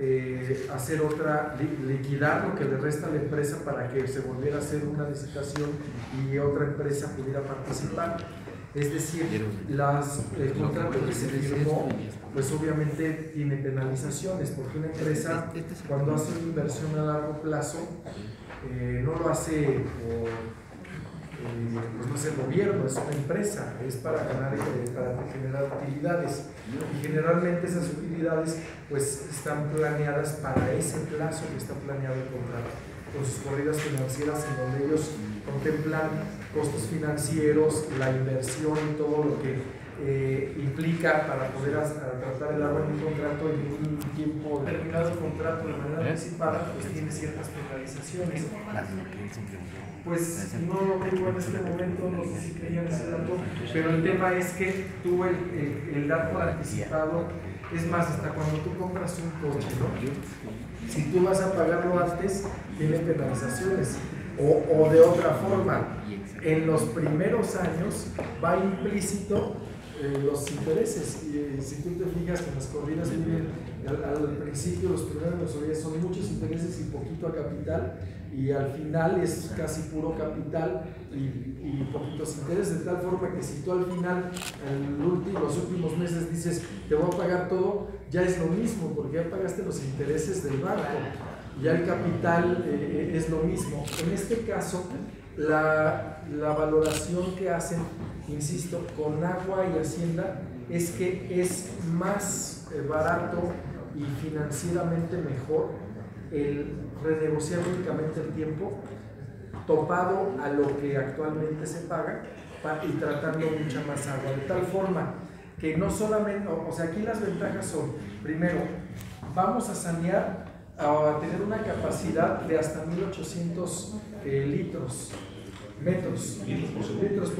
eh, hacer otra, liquidar lo que le resta a la empresa para que se volviera a hacer una licitación y otra empresa pudiera participar. Es decir, las, el contrato que se firmó, pues obviamente tiene penalizaciones, porque una empresa cuando hace una inversión a largo plazo, eh, no lo hace por pues no es el gobierno, es una empresa, es para ganar, eh, para generar utilidades. Y generalmente esas utilidades pues están planeadas para ese plazo que está planeado el contrato, con sus corridas financieras en donde ellos contemplan costos financieros, la inversión y todo lo que eh, implica para poder tratar el agua en un contrato en un tiempo determinado el contrato de manera anticipada, pues tiene ciertas penalizaciones. Pues no lo tengo en este momento, no sé si querían ese dato, pero el tema es que tú el, el, dato anticipado, es más, hasta cuando tú compras un coche, ¿no? Si tú vas a pagarlo antes, tiene penalizaciones. O, o de otra forma, en los primeros años va implícito eh, los intereses. Y eh, si tú te fijas que las corridas vienen al, principio, los primeros son muchos intereses y poquito a capital, y al final es casi puro capital y, poquitos intereses, de tal forma que si tú al final, en último, los últimos meses dices, te voy a pagar todo, ya es lo mismo, porque ya pagaste los intereses del banco, ya el capital eh, es lo mismo. En este caso, la, la valoración que hacen insisto, con agua y hacienda es que es más eh, barato y financieramente mejor el renegociar únicamente el tiempo topado a lo que actualmente se paga y tratando mucha más agua, de tal forma que no solamente, o sea, aquí las ventajas son, primero, vamos a sanear a tener una capacidad de hasta 1800 eh, litros, metros, litros